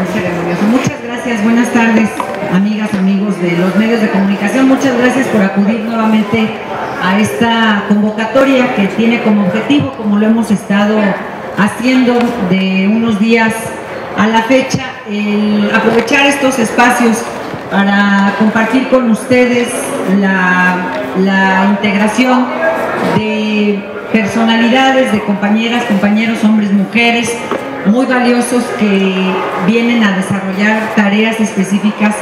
Muchas gracias, buenas tardes, amigas, amigos de los medios de comunicación. Muchas gracias por acudir nuevamente a esta convocatoria que tiene como objetivo, como lo hemos estado haciendo de unos días a la fecha, el aprovechar estos espacios para compartir con ustedes la integración de personalidades, de compañeras, compañeros, hombres, mujeres, muy valiosos que vienen a desarrollar tareas específicas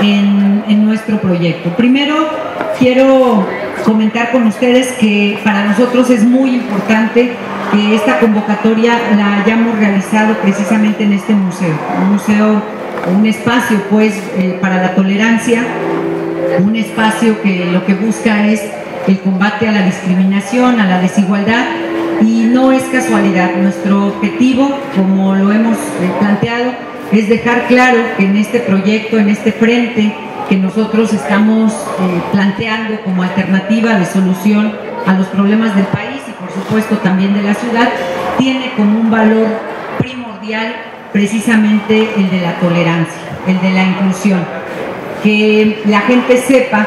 en, en, nuestro proyecto. Primero, quiero comentar con ustedes que para nosotros es muy importante que esta convocatoria la hayamos realizado precisamente en este museo, un museo, un espacio pues eh, para la tolerancia, un espacio que lo que busca es el combate a la discriminación, a la desigualdad y no es casualidad. Nuestro objetivo, como lo hemos eh, planteado, es dejar claro que en este proyecto, en este frente que nosotros estamos eh, planteando como alternativa de solución a los problemas del país y por supuesto también de la ciudad, tiene como un valor primordial precisamente el de la tolerancia, el de la inclusión. Que la gente sepa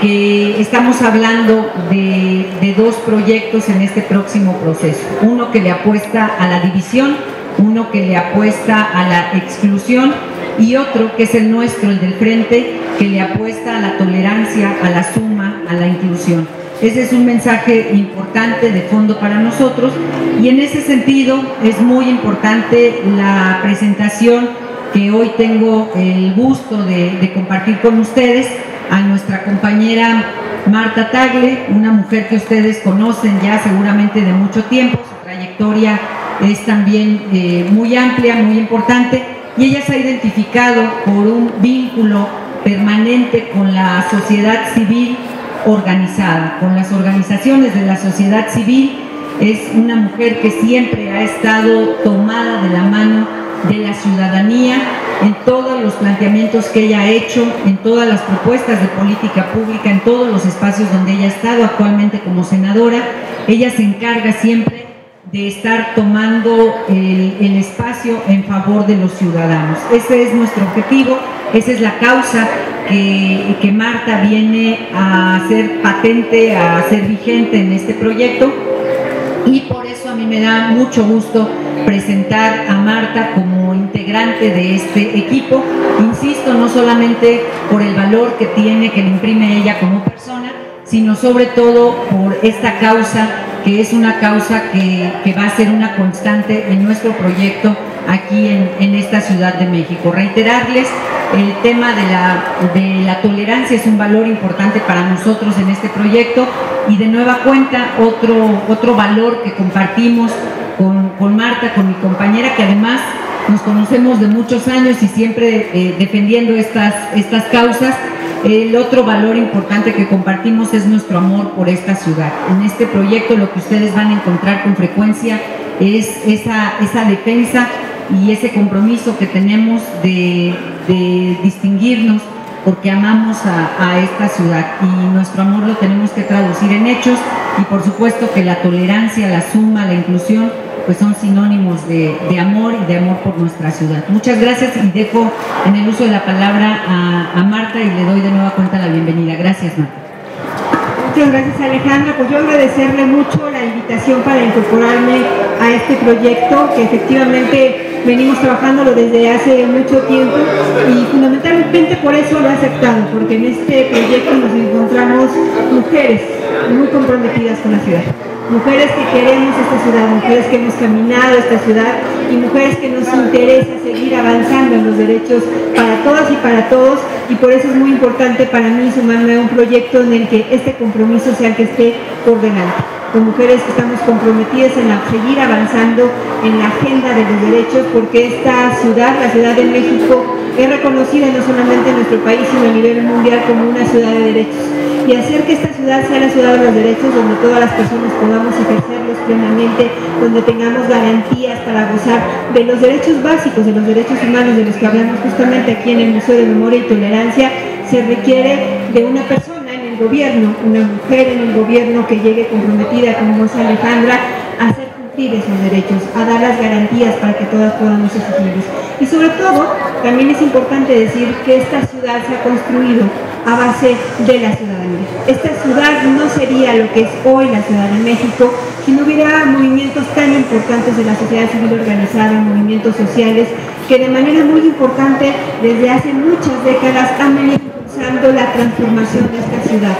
que estamos hablando de, dos proyectos en este próximo proceso. Uno que le apuesta a la división, uno que le apuesta a la exclusión y otro que es el nuestro, el del frente, que le apuesta a la tolerancia, a la suma, a la inclusión. Ese es un mensaje importante de fondo para nosotros y en ese sentido es muy importante la presentación que hoy tengo el gusto de compartir con ustedes a nuestra compañera Marta Tagle, una mujer que ustedes conocen ya seguramente de mucho tiempo, su trayectoria es también eh, muy amplia, muy importante, y ella se ha identificado por un vínculo permanente con la sociedad civil organizada, con las organizaciones de la sociedad civil. Es una mujer que siempre ha estado tomada de la mano de la ciudadanía en todos los planteamientos que ella ha hecho, en todas las propuestas de política pública, en todos los espacios donde ella ha estado actualmente como senadora. Ella se encarga siempre de estar tomando el, espacio en favor de los ciudadanos. Ese es nuestro objetivo, esa es la causa que, que Marta viene a hacer patente, a hacer vigente en este proyecto y por eso a mí me da mucho gusto presentar a Marta como integrante de este equipo. Insisto, no solamente por el valor que tiene, que le imprime ella como persona, sino sobre todo por esta causa, que es una causa que, que va a ser una constante en nuestro proyecto aquí en, en, esta Ciudad de México. Reiterarles, el tema de la, de la tolerancia es un valor importante para nosotros en este proyecto y de nueva cuenta otro, otro valor que compartimos con, con, Marta, con mi compañera, que además nos conocemos de muchos años y siempre eh, defendiendo estas, estas causas. El otro valor importante que compartimos es nuestro amor por esta ciudad. En este proyecto lo que ustedes van a encontrar con frecuencia es esa, esa defensa y ese compromiso que tenemos de, de distinguirnos porque amamos a, a, esta ciudad y nuestro amor lo tenemos que traducir en hechos y por supuesto que la tolerancia, la suma, la inclusión pues son sinónimos de, de amor y de amor por nuestra ciudad. Muchas gracias y dejo en el uso de la palabra a, a Marta y le doy de nueva cuenta la bienvenida. Gracias Marta. Muchas gracias Alejandra, pues yo agradecerle mucho la invitación para incorporarme a este proyecto que efectivamente venimos trabajándolo desde hace mucho tiempo y fundamentalmente por eso lo he aceptado, porque en este proyecto nos encontramos mujeres muy comprometidas con la ciudad mujeres que queremos esta ciudad, mujeres que hemos caminado esta ciudad y mujeres que nos interesa seguir avanzando en los derechos para todas y para todos y por eso es muy importante para mí sumarme a un proyecto en el que este compromiso sea el que esté por. Con mujeres que estamos comprometidas en seguir avanzando en la agenda de los derechos porque esta ciudad, la Ciudad de México, es reconocida no solamente en nuestro país sino a nivel mundial como una ciudad de derechos. Y hacer que esta ciudad sea la ciudad de los derechos donde todas las personas podamos ejercerlos plenamente, donde tengamos garantías para gozar de los derechos básicos, de los derechos humanos de los que hablamos justamente aquí en el Museo de Memoria y Tolerancia, se requiere de una persona gobierno, una mujer en el gobierno que llegue comprometida como es Alejandra a hacer cumplir esos derechos, a dar las garantías para que todas podamos exigirlos. Y sobre todo, también es importante decir que esta ciudad se ha construido a base de la ciudadanía. Esta ciudad no sería lo que es hoy la Ciudad de México si no hubiera movimientos tan importantes de la sociedad civil organizada, movimientos sociales, que de manera muy importante desde hace muchas décadas han venido impulsando la transformación de esta ciudad.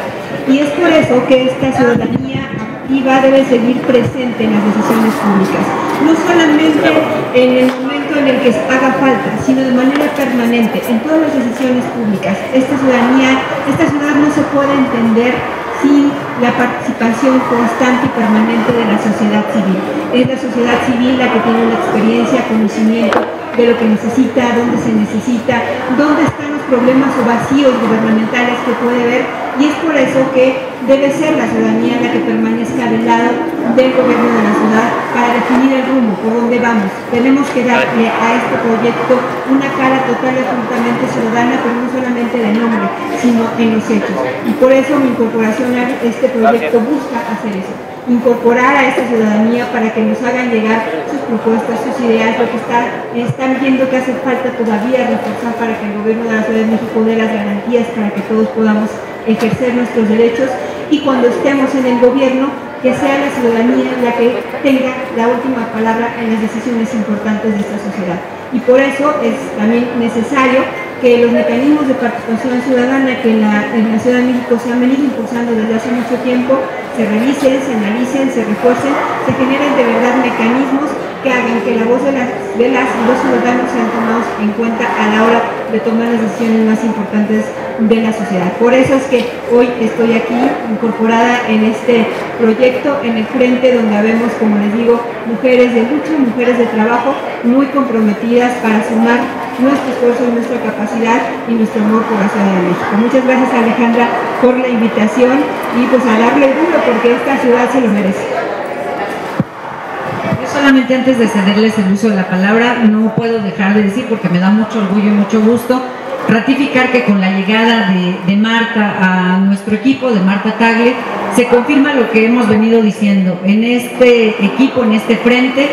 Y es por eso que esta ciudadanía activa debe seguir presente en las decisiones públicas, no solamente en el momento en el que haga falta, sino de manera permanente, en todas las decisiones públicas. Esta ciudadanía, esta ciudad no se puede entender sin la participación constante y permanente de la sociedad civil. Es la sociedad civil la que tiene la experiencia, conocimiento de lo que necesita, dónde se necesita, dónde están los problemas o vacíos gubernamentales que puede ver y es por eso que debe ser la ciudadanía la que permanezca del lado del gobierno de la ciudad para definir el rumbo, por dónde vamos. Tenemos que darle a este proyecto una cara total y absolutamente ciudadana, pero no solamente de nombre, sino en los hechos. Y por eso mi incorporación a este proyecto busca hacer eso incorporar a esta ciudadanía para que nos hagan llegar sus propuestas, sus ideas, lo que están viendo que hace falta todavía reforzar para que el gobierno de la Ciudad de México dé las garantías para que todos podamos ejercer nuestros derechos y cuando estemos en el gobierno, que sea la ciudadanía la que tenga la última palabra en las decisiones importantes de esta sociedad. Y por eso es también necesario que los mecanismos de participación ciudadana que en la, en la Ciudad de México se han venido impulsando desde hace mucho tiempo, se revisen, se analicen, se refuercen, se generen de verdad mecanismos que hagan que la voz de las, de las y los ciudadanos sean tomados en cuenta a la hora de tomar las decisiones más importantes de la sociedad. Por eso es que hoy estoy aquí incorporada en este proyecto, en el frente donde habemos, como les digo, mujeres de lucha, mujeres de trabajo muy comprometidas para sumar nuestro esfuerzo, nuestra capacidad y nuestro amor por la Ciudad de México. Muchas gracias Alejandra por la invitación y pues a darle duro porque esta ciudad se lo merece solamente antes de cederles el uso de la palabra, no puedo dejar de decir, porque me da mucho orgullo y mucho gusto, ratificar que con la llegada de, Marta a nuestro equipo, de Marta Tagle, se confirma lo que hemos venido diciendo. En este equipo, en este frente,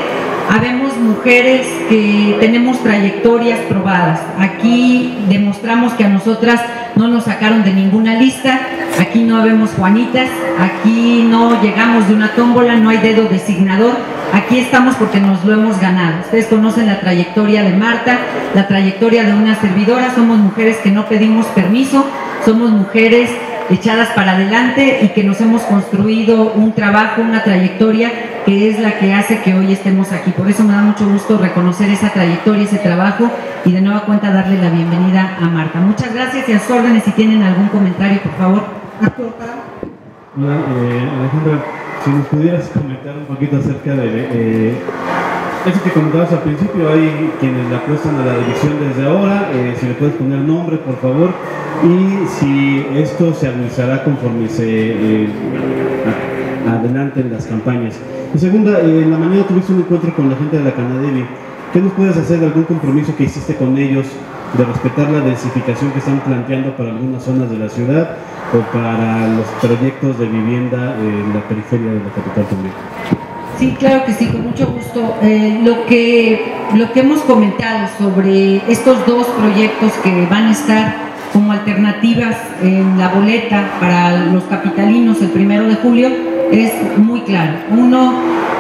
habemos mujeres que tenemos trayectorias probadas. Aquí demostramos que a nosotras no nos sacaron de ninguna lista, aquí no habemos Juanitas, aquí no llegamos de una tómbola, no hay dedo designador, aquí estamos porque nos lo hemos ganado. Ustedes conocen la trayectoria de Marta, la trayectoria de una servidora, somos mujeres que no pedimos permiso, somos mujeres echadas para adelante y que nos hemos construido un trabajo, una trayectoria que es la que hace que hoy estemos aquí. Por eso me da mucho gusto reconocer esa trayectoria, ese trabajo y de nueva cuenta darle la bienvenida a Marta. Muchas gracias y a sus órdenes si tienen algún comentario, por favor. Hola, eh, Alejandra, si nos pudieras comentar un poquito acerca de... Eh, eso que comentabas al principio, hay quienes le apuestan a la dirección desde ahora, eh, si le puedes poner nombre, por favor, y si esto se administrará conforme se eh, adelanten las campañas. Y segunda, eh, en la mañana tuviste un encuentro con la gente de la Canadevi. ¿Qué nos puedes hacer de algún compromiso que hiciste con ellos de respetar la densificación que están planteando para algunas zonas de la ciudad o para los proyectos de vivienda en la periferia de la capital también? Sí, claro que sí, con mucho gusto. Eh, lo, que, lo que hemos comentado sobre estos dos proyectos que van a estar como alternativas en la boleta para los capitalinos el primero de julio es muy claro. Uno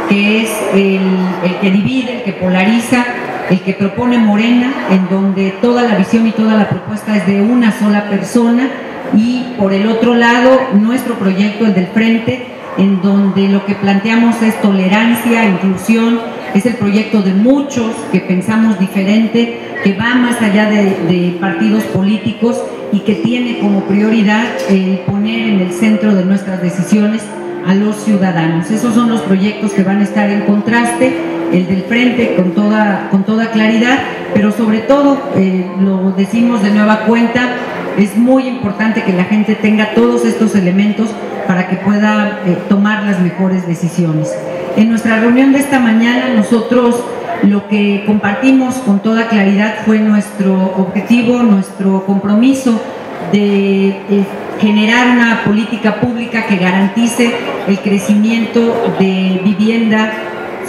que es el, el que divide, el que polariza, el que propone Morena, en donde toda la visión y toda la propuesta es de una sola persona, y por el otro lado, nuestro proyecto, el del Frente, en donde lo que planteamos es tolerancia, inclusión, es el proyecto de muchos que pensamos diferente, que va más allá de, partidos políticos y que tiene como prioridad el poner en el centro de nuestras decisiones a los ciudadanos. Esos son los proyectos que van a estar en contraste, el del frente con toda, con toda claridad, pero sobre todo, eh, lo decimos de nueva cuenta, es muy importante que la gente tenga todos estos elementos para que pueda eh, tomar las mejores decisiones. En nuestra reunión de esta mañana nosotros lo que compartimos con toda claridad fue nuestro objetivo, nuestro compromiso de generar una política pública que garantice el crecimiento de vivienda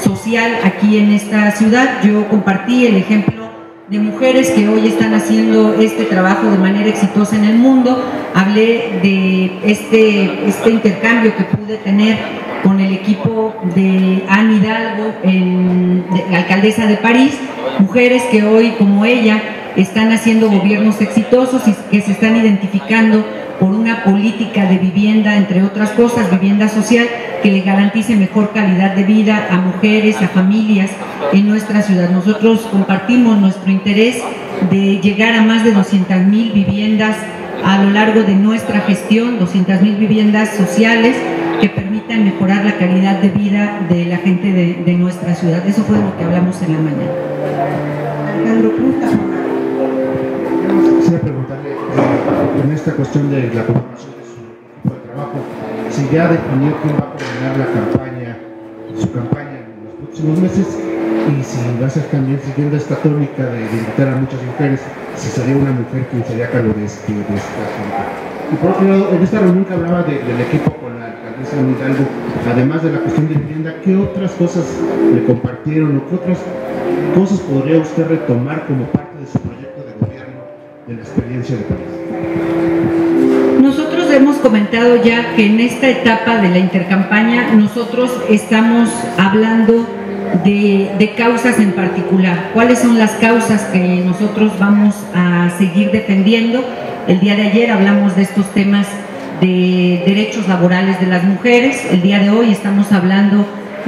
social aquí en esta ciudad. Yo compartí el ejemplo de mujeres que hoy están haciendo este trabajo de manera exitosa en el mundo. Hablé de este, este intercambio que pude tener con el equipo de Anne Hidalgo, en, la alcaldesa de París, mujeres que hoy como ella están haciendo gobiernos exitosos y que se están identificando por una política de vivienda, entre otras cosas, vivienda social, que le garantice mejor calidad de vida a mujeres, a familias en nuestra ciudad. Nosotros compartimos nuestro interés de llegar a más de 200 mil viviendas a lo largo de nuestra gestión, 200 mil viviendas sociales que permitan mejorar la calidad de vida de la gente de, nuestra ciudad. Eso fue lo que hablamos en la mañana. Alejandro Quisiera preguntarle eh, en esta cuestión de la coordinación de su equipo de trabajo, si ya definió quién va a coordinar la campaña, su campaña en los próximos meses y si va a ser también siguiendo esta tónica de, invitar a muchas mujeres, si sería una mujer quien sería cargo de, este, de esta Y por otro lado, en esta reunión que hablaba del equipo con la alcaldesa de Hidalgo, además de la cuestión de vivienda, ¿qué otras cosas le compartieron o qué otras cosas podría usted retomar como parte de la experiencia de París? Nosotros hemos comentado ya que en esta etapa de la intercampaña nosotros estamos hablando de, causas en particular. ¿Cuáles son las causas que nosotros vamos a seguir defendiendo? El día de ayer hablamos de estos temas de derechos laborales de las mujeres. El día de hoy estamos hablando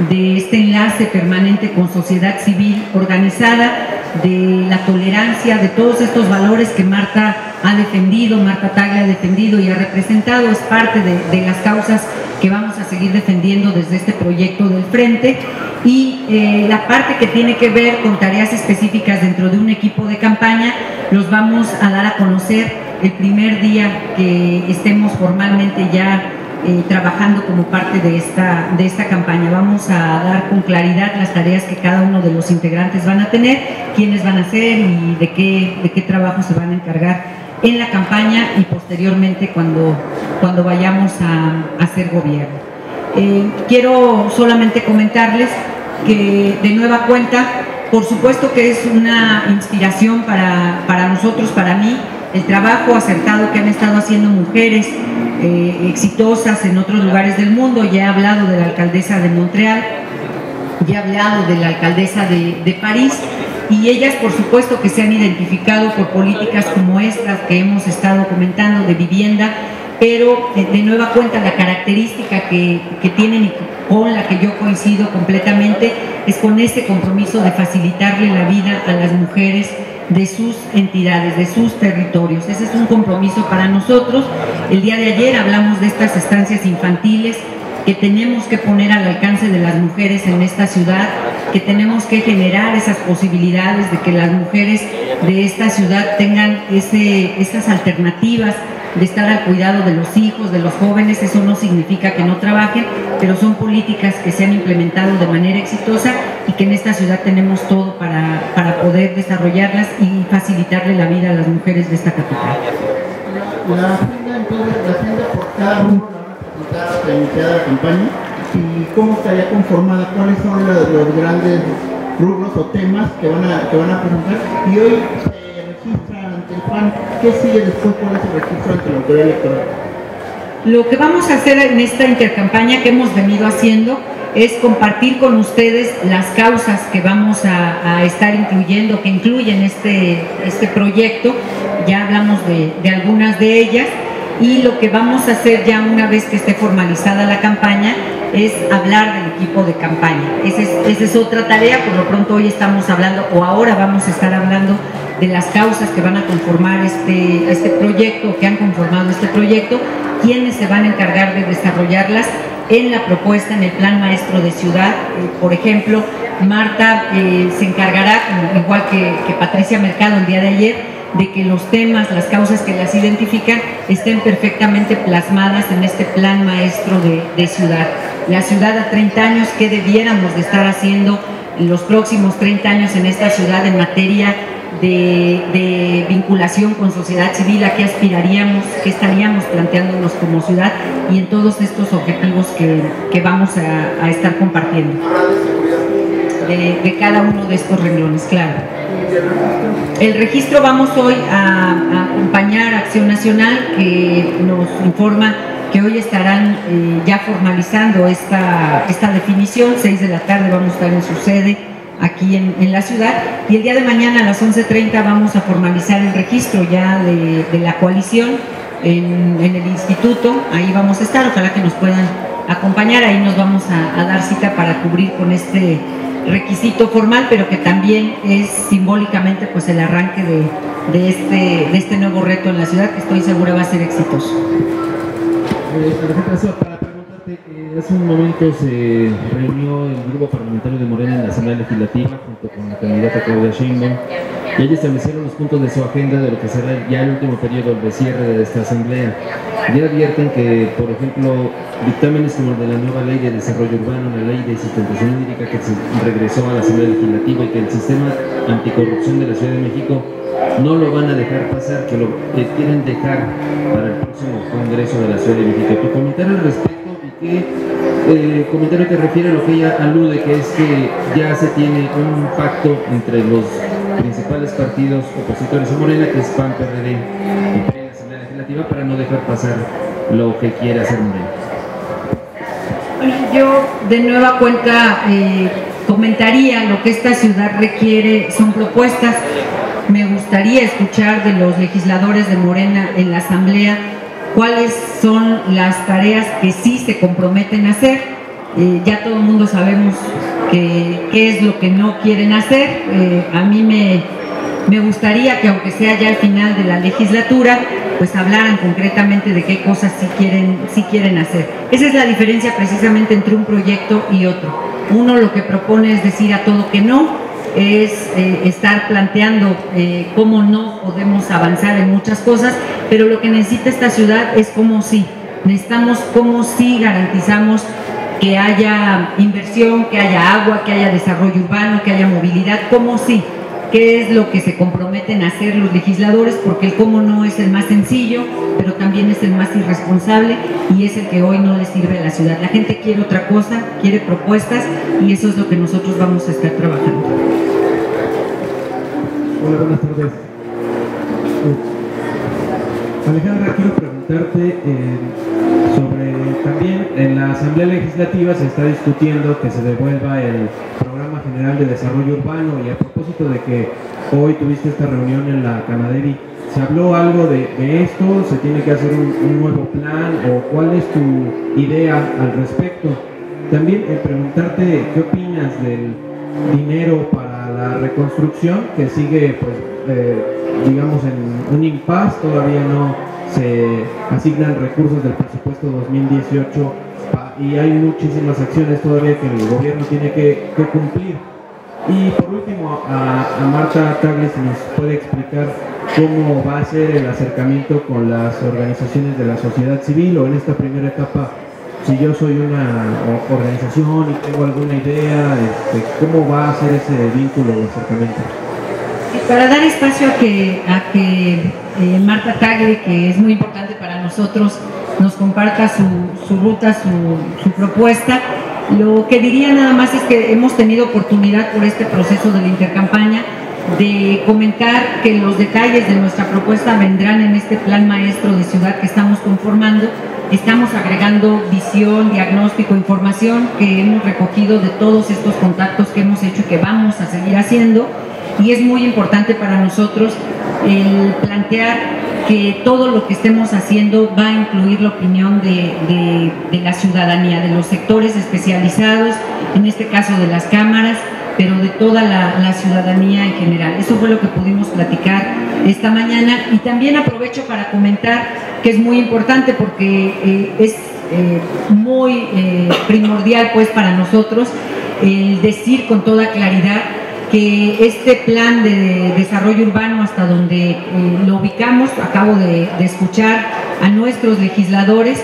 de este enlace permanente con sociedad civil organizada, de la tolerancia, de todos estos valores que Marta ha defendido, Marta Tagle ha defendido y ha representado, es parte de, de las causas que vamos a seguir defendiendo desde este proyecto del Frente. Y eh, la parte que tiene que ver con tareas específicas dentro de un equipo de campaña los vamos a dar a conocer el primer día que estemos formalmente ya eh, trabajando como parte de esta, de esta campaña. Vamos a dar con claridad las tareas que cada uno de los integrantes van a tener, quiénes van a ser y de qué, de qué trabajo se van a encargar en la campaña y posteriormente cuando, cuando vayamos a, hacer gobierno. Eh, quiero solamente comentarles que de nueva cuenta, por supuesto que es una inspiración para, para nosotros, para mí, el trabajo acertado que han estado haciendo mujeres eh, exitosas en otros lugares del mundo. Ya he hablado de la alcaldesa de Montreal, ya he hablado de la alcaldesa de, París y ellas por supuesto que se han identificado por políticas como estas que hemos estado comentando de vivienda, pero de nueva cuenta la característica que, que tienen y con la que yo coincido completamente es con ese compromiso de facilitarle la vida a las mujeres de sus entidades, de sus territorios. Ese es un compromiso para nosotros. El día de ayer hablamos de estas estancias infantiles que tenemos que poner al alcance de las mujeres en esta ciudad, que tenemos que generar esas posibilidades de que las mujeres de esta ciudad tengan ese, esas alternativas de estar al cuidado de los hijos, de los jóvenes, eso no significa que no trabajen, pero son políticas que se han implementado de manera exitosa y que en esta ciudad tenemos todo para, para poder desarrollarlas y facilitarle la vida a las mujeres de esta capital. La agenda, entonces, la agenda por cada uno la van a presentar la campaña y cómo estaría conformada, cuáles son los, los grandes rubros o temas que van a, que van a presentar y hoy ¿qué sigue después? ¿Cuál es el registro ante la autoridad electoral? Lo que vamos a hacer en esta intercampaña que hemos venido haciendo es compartir con ustedes las causas que vamos a, estar incluyendo, que incluyen este, este proyecto. Ya hablamos de, algunas de ellas y lo que vamos a hacer ya una vez que esté formalizada la campaña es hablar del equipo de campaña. Esa es, otra tarea, por lo pronto hoy estamos hablando o ahora vamos a estar hablando de las causas que van a conformar este, este proyecto, que han conformado este proyecto, quienes se van a encargar de desarrollarlas en la propuesta, en el plan maestro de ciudad. Por ejemplo, Marta eh, se encargará, igual que, Patricia Mercado el día de ayer, de que los temas, las causas que las identifican estén perfectamente plasmadas en este plan maestro de, de ciudad. La ciudad a 30 años, ¿qué debiéramos de estar haciendo en los próximos 30 años en esta ciudad en materia de, vinculación con sociedad civil, a qué aspiraríamos, qué estaríamos planteándonos como ciudad y en todos estos objetivos que, vamos a, estar compartiendo. De, de, cada uno de estos renglones, claro. El registro vamos hoy a, a acompañar a Acción Nacional que nos informa que hoy estarán eh, ya formalizando esta, esta definición, 6 de la tarde vamos a estar en su sede aquí en, en la ciudad. Y el día de mañana a las 11.30 vamos a formalizar el registro ya de, de la coalición en, en, el instituto, ahí vamos a estar, ojalá que nos puedan acompañar, ahí nos vamos a, dar cita para cubrir con este requisito formal, pero que también es simbólicamente pues el arranque de, de, este, de este nuevo reto en la ciudad que estoy segura va a ser exitoso. Eh, hace un momento se reunió el grupo parlamentario de Morena en la Asamblea Legislativa junto con la candidata Claudia Sheinbaum y allí establecieron los puntos de su agenda de lo que será ya el último periodo de cierre de esta asamblea. Ya advierten que, por ejemplo, dictámenes como el de la nueva ley de desarrollo urbano, la ley de sustentación hídrica que se regresó a la Asamblea Legislativa y que el sistema anticorrupción de la Ciudad de México no lo van a dejar pasar, que lo que quieren dejar para el próximo Congreso de la Ciudad de México. Tu comentario al respecto y qué eh, comentario te refiere a lo que ella alude, que es que ya se tiene un pacto entre los principales partidos opositores a Morena, que es PAN, PRD y PRI, la Asamblea Legislativa, para no dejar pasar lo que quiere hacer Morena. Yo de nueva cuenta eh, comentaría lo que esta ciudad requiere, son propuestas me gustaría escuchar de los legisladores de Morena en la Asamblea cuáles son las tareas que sí se comprometen a hacer. Eh, ya todo el mundo sabemos que, qué es lo que no quieren hacer. Eh, a mí me, me gustaría que aunque sea ya al final de la legislatura, pues hablaran concretamente de qué cosas sí quieren, sí quieren hacer. Esa es la diferencia precisamente entre un proyecto y otro. Uno lo que propone es decir a todo que no, es eh, estar planteando eh, cómo no podemos avanzar en muchas cosas, pero lo que necesita esta ciudad es cómo sí. Necesitamos cómo sí garantizamos que haya inversión, que haya agua, que haya desarrollo urbano, que haya movilidad, cómo sí. ¿Qué es lo que se comprometen a hacer los legisladores? Porque el cómo no es el más sencillo, pero también es el más irresponsable y es el que hoy no le sirve a la ciudad. La gente quiere otra cosa, quiere propuestas y eso es lo que nosotros vamos a estar trabajando. Hola, buenas tardes. Alejandra, quiero preguntarte eh, sobre también en la Asamblea Legislativa se está discutiendo que se devuelva el Programa General de Desarrollo Urbano y a propósito de que hoy tuviste esta reunión en la Canaderi, ¿se habló algo de, esto? ¿Se tiene que hacer un, un, nuevo plan o cuál es tu idea al respecto? También eh, preguntarte qué opinas del dinero para la reconstrucción que sigue pues eh, digamos en un impasse, todavía no se asignan recursos del presupuesto 2018 y hay muchísimas acciones todavía que el gobierno tiene que, cumplir. Y por último, a, a Marta Tagle, si nos puede explicar cómo va a ser el acercamiento con las organizaciones de la sociedad civil o en esta primera etapa, si yo soy una organización y tengo alguna idea, este, cómo va a ser ese vínculo o acercamiento. Para dar espacio a que, a que eh, Marta Tagle, que es muy importante para nosotros, nos comparta su, su ruta, su, su, propuesta. Lo que diría nada más es que hemos tenido oportunidad por este proceso de la intercampaña de comentar que los detalles de nuestra propuesta vendrán en este plan maestro de ciudad que estamos conformando. Estamos agregando visión, diagnóstico, información que hemos recogido de todos estos contactos que hemos hecho y que vamos a seguir haciendo. Y es muy importante para nosotros el plantear que todo lo que estemos haciendo va a incluir la opinión de, de, la ciudadanía, de los sectores especializados, en este caso de las cámaras, pero de toda la, la, ciudadanía en general. Eso fue lo que pudimos platicar esta mañana y también aprovecho para comentar que es muy importante porque eh, es eh, muy eh, primordial pues para nosotros el decir con toda claridad que este plan de desarrollo urbano hasta donde eh, lo ubicamos, acabo de, de, escuchar a nuestros legisladores,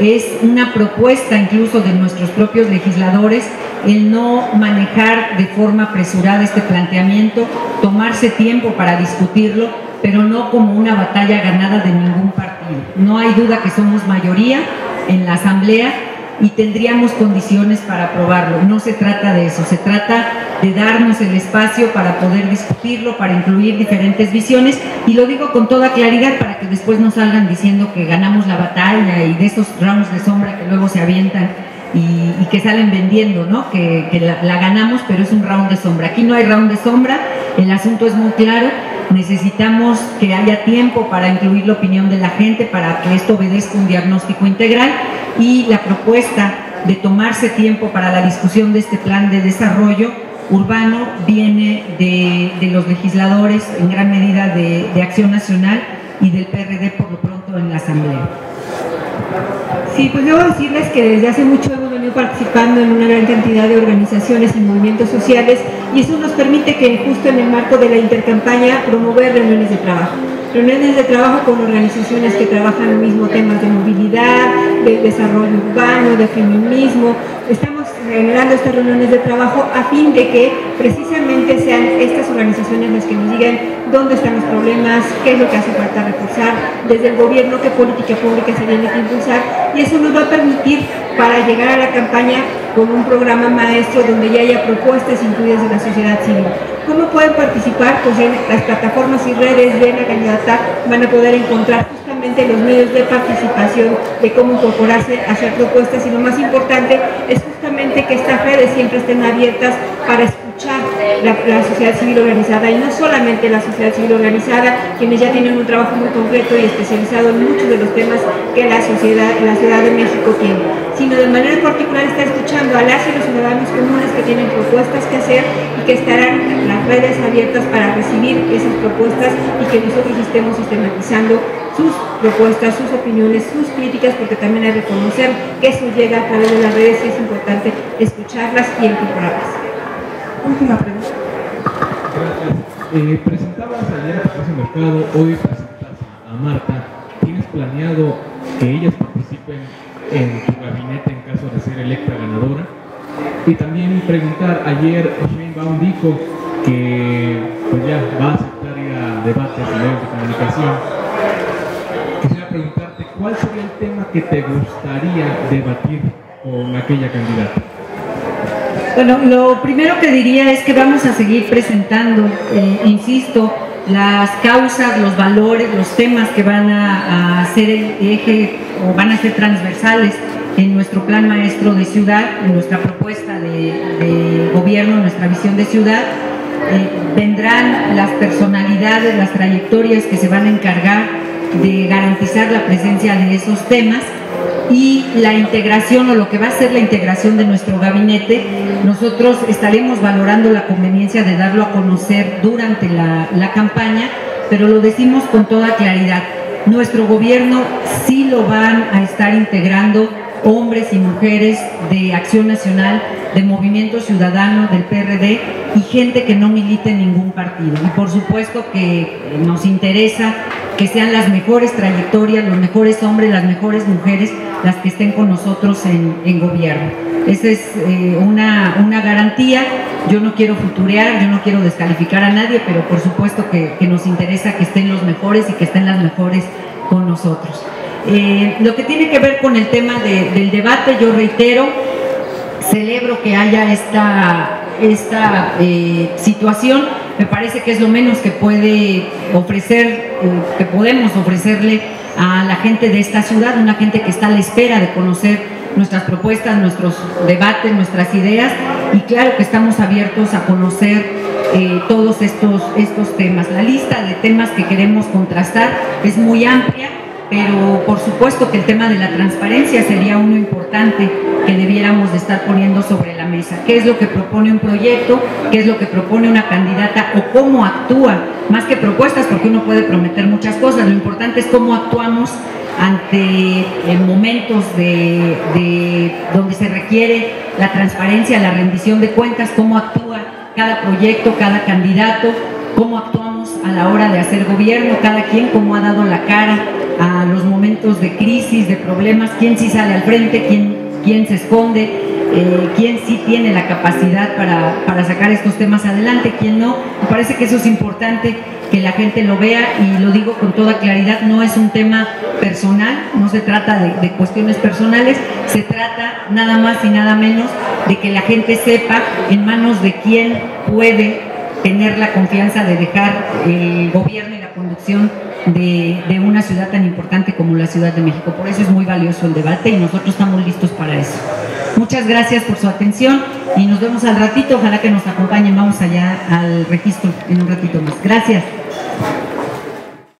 es una propuesta incluso de nuestros propios legisladores el no manejar de forma apresurada este planteamiento, tomarse tiempo para discutirlo, pero no como una batalla ganada de ningún partido. No hay duda que somos mayoría en la Asamblea y tendríamos condiciones para aprobarlo. No se trata de eso, se trata de darnos el espacio para poder discutirlo, para incluir diferentes visiones y lo digo con toda claridad para que después no salgan diciendo que ganamos la batalla y de esos ramos de sombra que luego se avientan y, que salen vendiendo, ¿no? Que, la, la, ganamos, pero es un round de sombra. Aquí no hay round de sombra, el asunto es muy claro. Necesitamos que haya tiempo para incluir la opinión de la gente, para que esto obedezca un diagnóstico integral y la propuesta de tomarse tiempo para la discusión de este plan de desarrollo urbano viene de, los legisladores, en gran medida de, de Acción Nacional y del PRD por lo pronto en la Asamblea. Sí, pues debo decirles que desde hace mucho hemos venido participando en una gran cantidad de organizaciones y movimientos sociales y eso nos permite que justo en el marco de la intercampaña promover reuniones de trabajo reuniones de trabajo con organizaciones que trabajan el mismo temas de movilidad, de desarrollo urbano, de feminismo. Estamos generando estas reuniones de trabajo a fin de que precisamente sean estas organizaciones las que nos digan dónde están los problemas, qué es lo que hace falta reforzar, desde el gobierno qué política pública se tiene que impulsar y eso nos va a permitir para llegar a la campaña con un programa maestro donde ya haya propuestas incluidas de la sociedad civil. ¿Cómo pueden participar? Pues en las plataformas y redes de la candidata van a poder encontrar justamente los medios de participación, de cómo incorporarse, hacer propuestas y lo más importante es justamente que estas redes siempre estén abiertas para escuchar la, sociedad civil organizada y no solamente la sociedad civil organizada, quienes ya tienen un trabajo muy concreto y especializado en muchos de los temas que la sociedad, la Ciudad de México tiene, sino de manera particular está escuchando a las y los ciudadanos comunes que tienen propuestas que hacer y que estarán las redes abiertas para recibir esas propuestas y que nosotros estemos sistematizando propuestas, sus opiniones, sus críticas, porque también hay que reconocer que eso llega a través de las redes y es importante escucharlas y incorporarlas. Última pregunta. Gracias. Eh, presentabas ayer a Patricio Mercado, hoy presentas a Marta. ¿Tienes planeado que ellas participen en tu gabinete en caso de ser electa ganadora? Y también preguntar, ayer Shane Baum dijo que pues ya va a aceptar ir a debates y medios de comunicación. Quisiera preguntarte, ¿cuál sería el tema que te gustaría debatir con aquella candidata? Bueno, lo primero que diría es que vamos a seguir presentando, eh, insisto, las causas, los valores, los temas que van a, ser el eje o van a ser transversales en nuestro plan maestro de ciudad, en nuestra propuesta de, gobierno, nuestra visión de ciudad. Eh, vendrán las personalidades, las trayectorias que se van a encargar de garantizar la presencia de esos temas y la integración o lo que va a ser la integración de nuestro gabinete, nosotros estaremos valorando la conveniencia de darlo a conocer durante la, la campaña, pero lo decimos con toda claridad. Nuestro gobierno sí lo van a estar integrando hombres y mujeres de Acción Nacional, de Movimiento Ciudadano, del PRD y gente que no milite en ningún partido. Y por supuesto que nos interesa que sean las mejores trayectorias, los mejores hombres, las mejores mujeres, las que estén con nosotros en, gobierno. Esa es eh, una, una, garantía. Yo no quiero futurear, yo no quiero descalificar a nadie, pero por supuesto que, nos interesa que estén los mejores y que estén las mejores con nosotros. Eh, lo que tiene que ver con el tema del debate, yo reitero, celebro que haya esta, esta eh, situación me parece que es lo menos que puede ofrecer, eh, que podemos ofrecerle a la gente de esta ciudad, una gente que está a la espera de conocer nuestras propuestas, nuestros debates, nuestras ideas y claro que estamos abiertos a conocer eh, todos estos, estos temas. La lista de temas que queremos contrastar es muy amplia pero por supuesto que el tema de la transparencia sería uno importante que debiéramos de estar poniendo sobre la mesa. ¿Qué es lo que propone un proyecto? ¿Qué es lo que propone una candidata? ¿O cómo actúa? Más que propuestas, porque uno puede prometer muchas cosas, lo importante es cómo actuamos ante eh, momentos de, donde se requiere la transparencia, la rendición de cuentas, cómo actúa cada proyecto, cada candidato, cómo actuamos a la hora de hacer gobierno, cada quien cómo ha dado la cara a los momentos de crisis, de problemas, quién sí sale al frente, quién, quién se esconde, eh, quién sí tiene la capacidad para, para, sacar estos temas adelante, quién no. Me parece que eso es importante que la gente lo vea y lo digo con toda claridad, no es un tema personal, no se trata de, de cuestiones personales, se trata nada más y nada menos de que la gente sepa en manos de quién puede tener la confianza de dejar el gobierno y la conducción de, de, una ciudad tan importante como la Ciudad de México. Por eso es muy valioso el debate y nosotros estamos listos para eso. Muchas gracias por su atención y nos vemos al ratito. Ojalá que nos acompañen. Vamos allá al registro en un ratito más. Gracias.